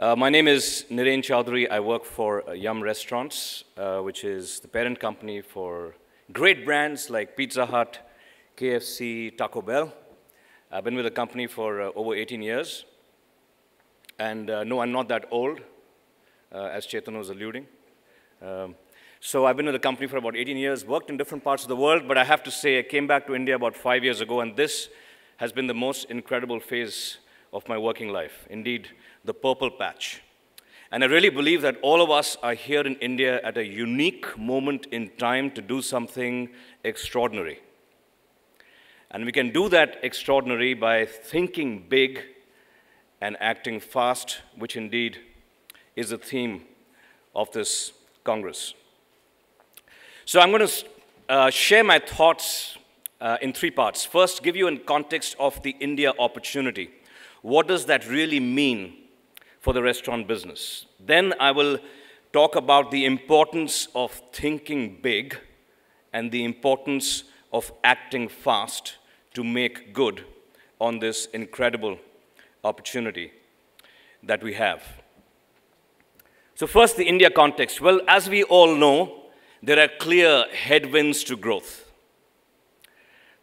Uh, my name is Niren Choudhary. I work for uh, Yum Restaurants, uh, which is the parent company for great brands like Pizza Hut, KFC, Taco Bell. I've been with the company for uh, over 18 years. And uh, no, I'm not that old, uh, as Chetan was alluding. Um, so I've been with the company for about 18 years, worked in different parts of the world, but I have to say I came back to India about five years ago, and this has been the most incredible phase of my working life. Indeed, the purple patch. And I really believe that all of us are here in India at a unique moment in time to do something extraordinary. And we can do that extraordinary by thinking big and acting fast, which indeed is the theme of this Congress. So I'm going to uh, share my thoughts uh, in three parts. First, give you a context of the India opportunity. What does that really mean for the restaurant business? Then I will talk about the importance of thinking big and the importance of acting fast to make good on this incredible opportunity that we have. So first, the India context. Well, as we all know, there are clear headwinds to growth.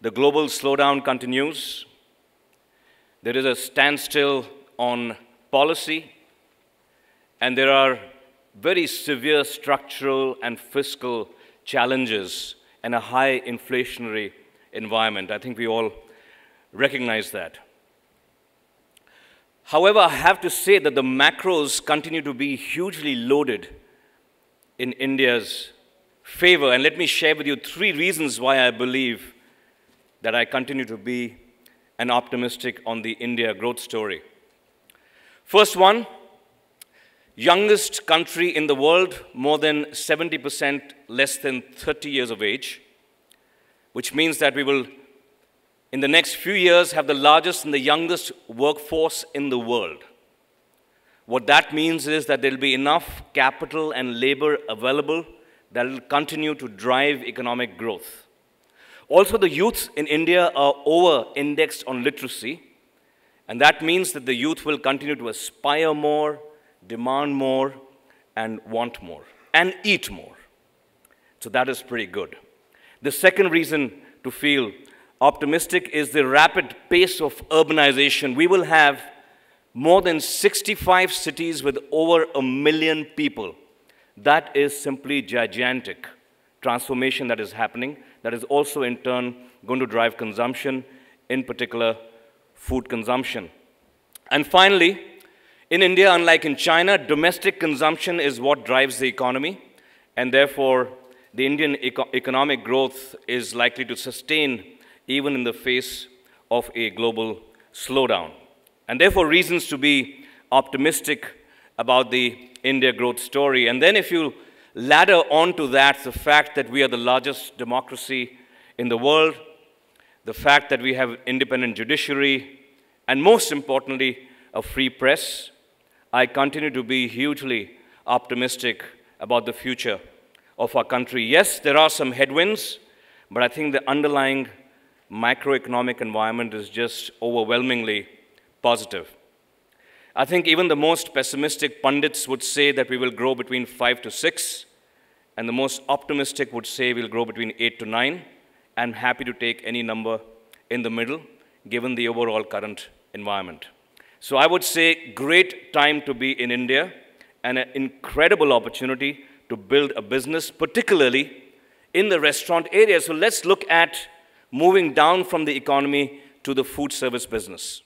The global slowdown continues. There is a standstill on policy, and there are very severe structural and fiscal challenges and a high inflationary environment. I think we all recognize that. However, I have to say that the macros continue to be hugely loaded in India's favor. And let me share with you three reasons why I believe that I continue to be an optimistic on the India growth story. First one, youngest country in the world, more than 70% less than 30 years of age, which means that we will, in the next few years, have the largest and the youngest workforce in the world. What that means is that there will be enough capital and labor available that will continue to drive economic growth. Also, the youths in India are over-indexed on literacy, and that means that the youth will continue to aspire more, demand more, and want more, and eat more. So that is pretty good. The second reason to feel optimistic is the rapid pace of urbanization. We will have more than 65 cities with over a million people that is simply gigantic transformation that is happening that is also in turn going to drive consumption, in particular food consumption. And finally, in India, unlike in China, domestic consumption is what drives the economy, and therefore the Indian eco economic growth is likely to sustain even in the face of a global slowdown. And therefore, reasons to be optimistic about the India growth story. And then if you ladder onto that the fact that we are the largest democracy in the world, the fact that we have independent judiciary, and most importantly, a free press, I continue to be hugely optimistic about the future of our country. Yes, there are some headwinds, but I think the underlying macroeconomic environment is just overwhelmingly positive. I think even the most pessimistic pundits would say that we will grow between 5 to 6, and the most optimistic would say we'll grow between 8 to 9. I'm happy to take any number in the middle, given the overall current environment. So I would say great time to be in India and an incredible opportunity to build a business, particularly in the restaurant area. So let's look at moving down from the economy to the food service business.